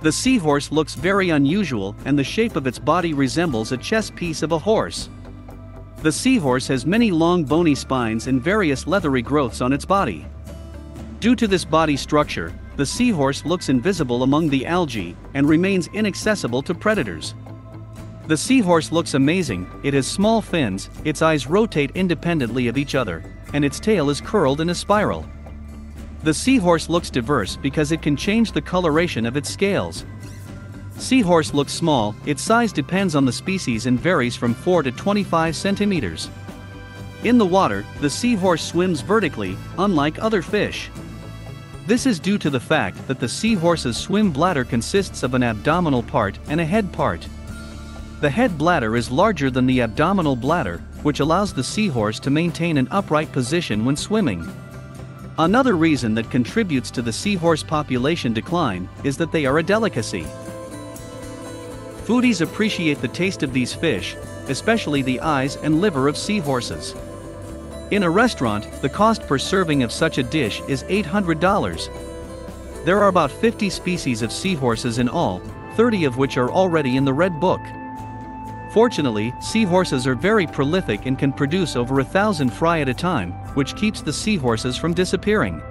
The seahorse looks very unusual and the shape of its body resembles a chess piece of a horse. The seahorse has many long bony spines and various leathery growths on its body. Due to this body structure, the seahorse looks invisible among the algae and remains inaccessible to predators. The seahorse looks amazing, it has small fins, its eyes rotate independently of each other, and its tail is curled in a spiral. The seahorse looks diverse because it can change the coloration of its scales. Seahorse looks small, its size depends on the species and varies from 4 to 25 centimeters. In the water, the seahorse swims vertically, unlike other fish. This is due to the fact that the seahorse's swim bladder consists of an abdominal part and a head part. The head bladder is larger than the abdominal bladder, which allows the seahorse to maintain an upright position when swimming. Another reason that contributes to the seahorse population decline is that they are a delicacy. Foodies appreciate the taste of these fish, especially the eyes and liver of seahorses. In a restaurant, the cost per serving of such a dish is $800. There are about 50 species of seahorses in all, 30 of which are already in the Red Book. Fortunately, seahorses are very prolific and can produce over a thousand fry at a time, which keeps the seahorses from disappearing.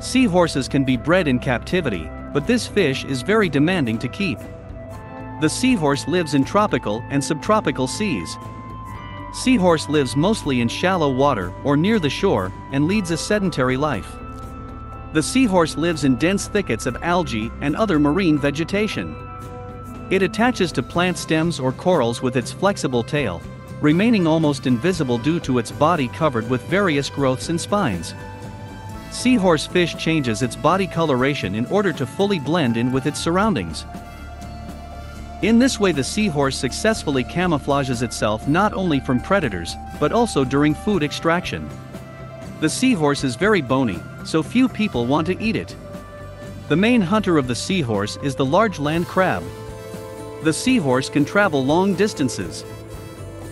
Seahorses can be bred in captivity, but this fish is very demanding to keep. The seahorse lives in tropical and subtropical seas. Seahorse lives mostly in shallow water or near the shore and leads a sedentary life. The seahorse lives in dense thickets of algae and other marine vegetation. It attaches to plant stems or corals with its flexible tail, remaining almost invisible due to its body covered with various growths and spines. Seahorse fish changes its body coloration in order to fully blend in with its surroundings. In this way the seahorse successfully camouflages itself not only from predators, but also during food extraction. The seahorse is very bony, so few people want to eat it. The main hunter of the seahorse is the large land crab, the seahorse can travel long distances.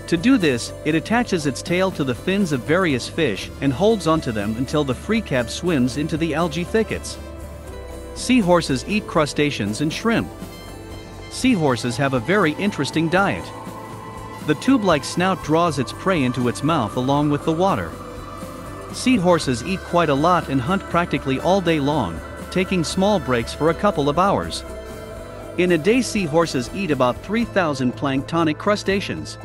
To do this, it attaches its tail to the fins of various fish and holds onto them until the free cab swims into the algae thickets. Seahorses eat crustaceans and shrimp. Seahorses have a very interesting diet. The tube-like snout draws its prey into its mouth along with the water. Seahorses eat quite a lot and hunt practically all day long, taking small breaks for a couple of hours. In a day seahorses eat about 3,000 planktonic crustaceans.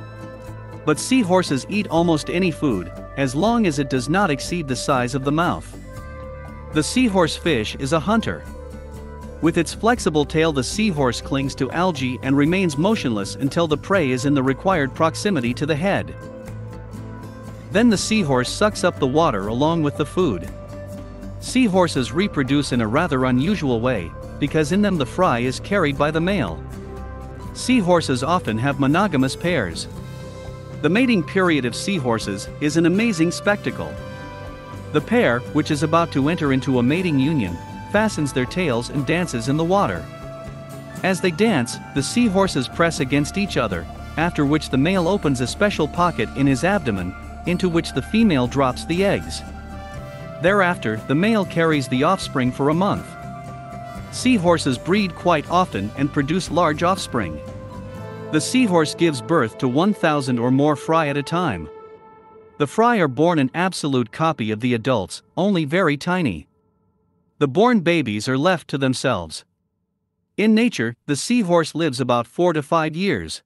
But seahorses eat almost any food, as long as it does not exceed the size of the mouth. The seahorse fish is a hunter. With its flexible tail the seahorse clings to algae and remains motionless until the prey is in the required proximity to the head. Then the seahorse sucks up the water along with the food. Seahorses reproduce in a rather unusual way, because in them the fry is carried by the male. Seahorses often have monogamous pairs. The mating period of seahorses is an amazing spectacle. The pair, which is about to enter into a mating union, fastens their tails and dances in the water. As they dance, the seahorses press against each other, after which the male opens a special pocket in his abdomen, into which the female drops the eggs. Thereafter, the male carries the offspring for a month. Seahorses breed quite often and produce large offspring. The seahorse gives birth to 1,000 or more fry at a time. The fry are born an absolute copy of the adults, only very tiny. The born babies are left to themselves. In nature, the seahorse lives about 4 to 5 years.